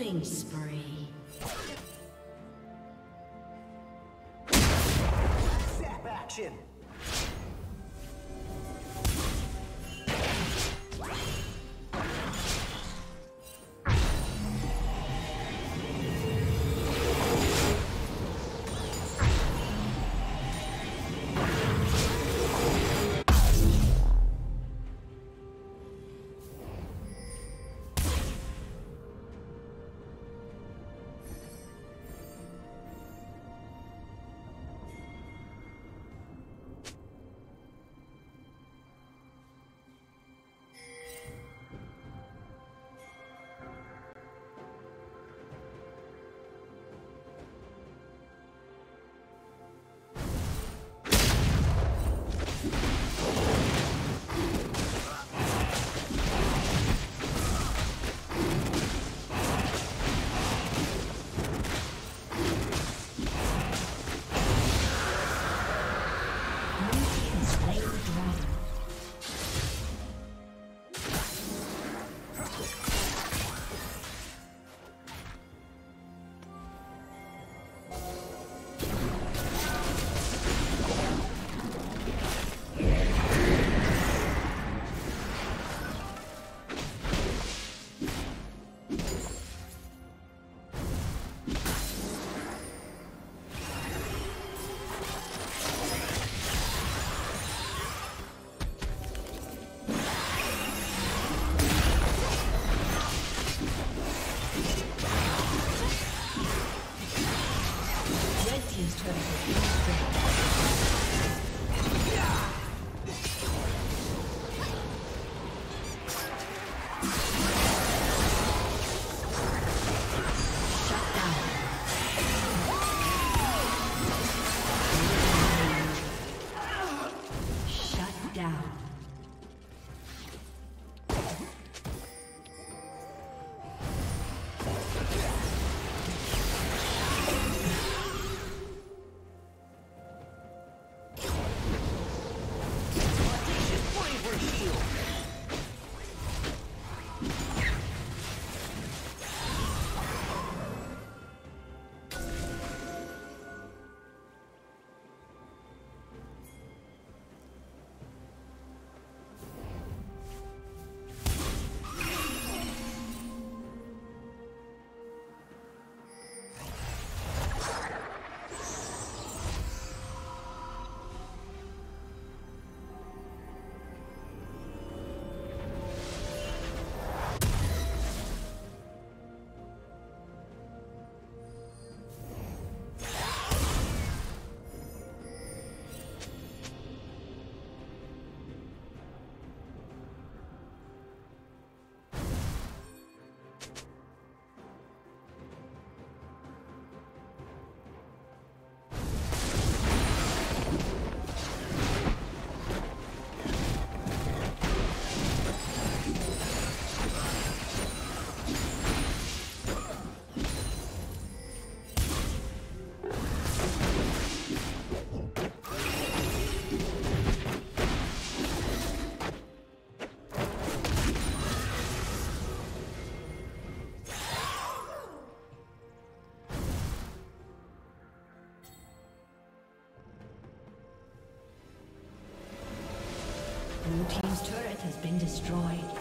Killing spree. Action! Destroyed.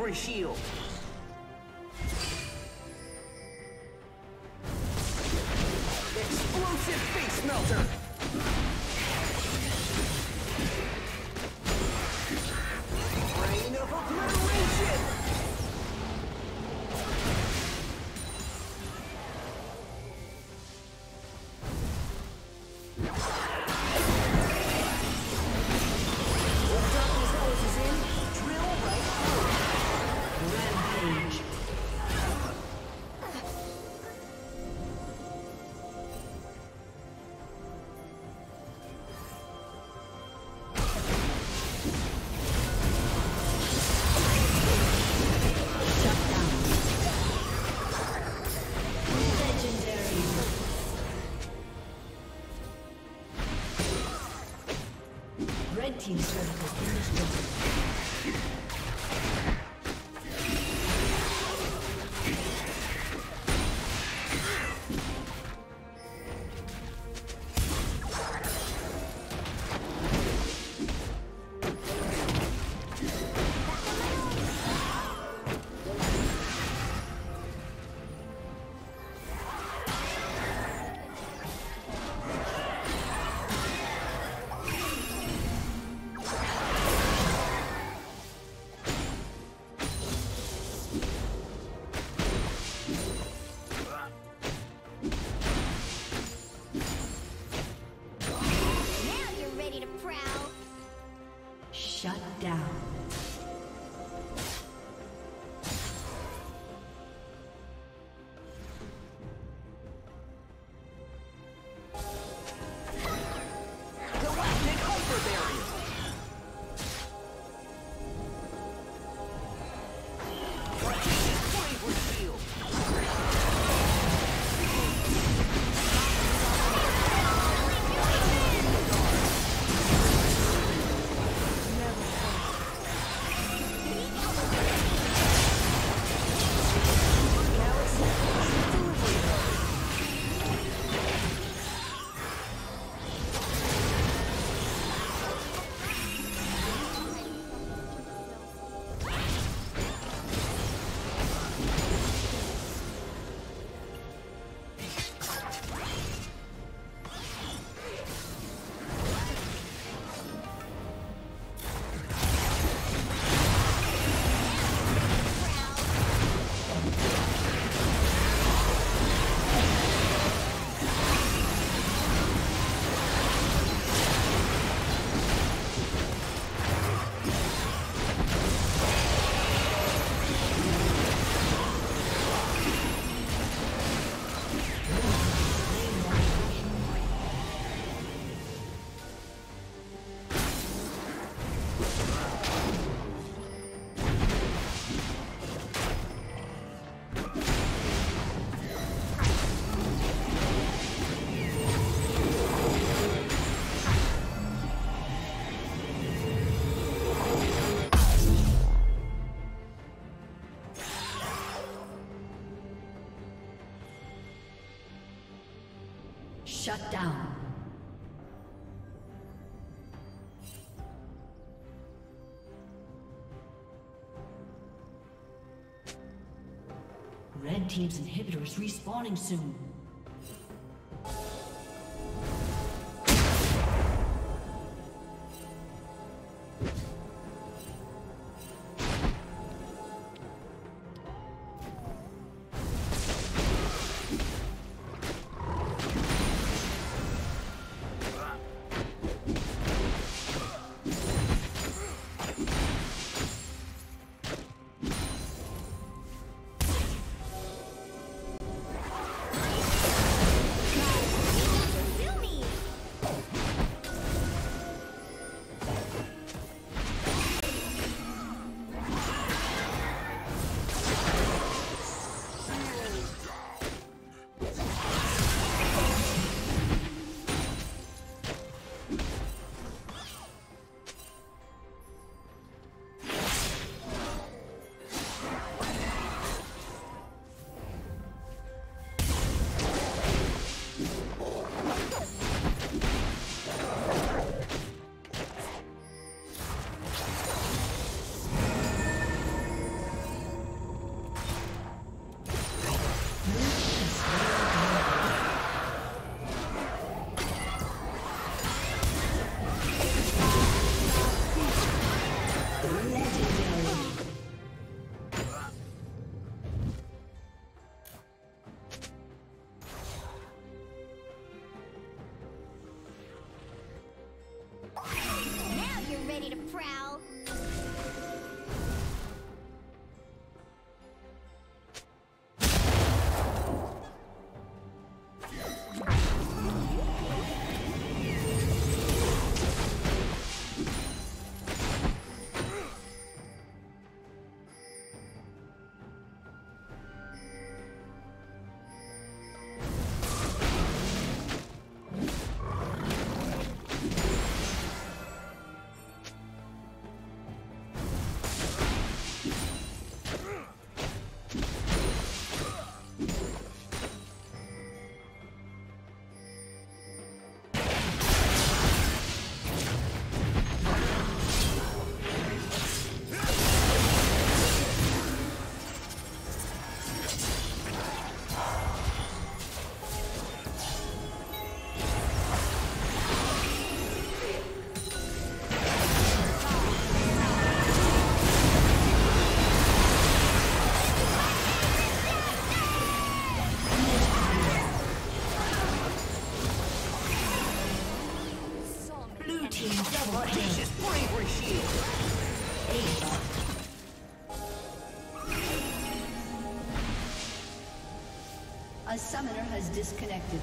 Bravery Shield. Shut down. Red Team's inhibitor is respawning soon. Disconnected.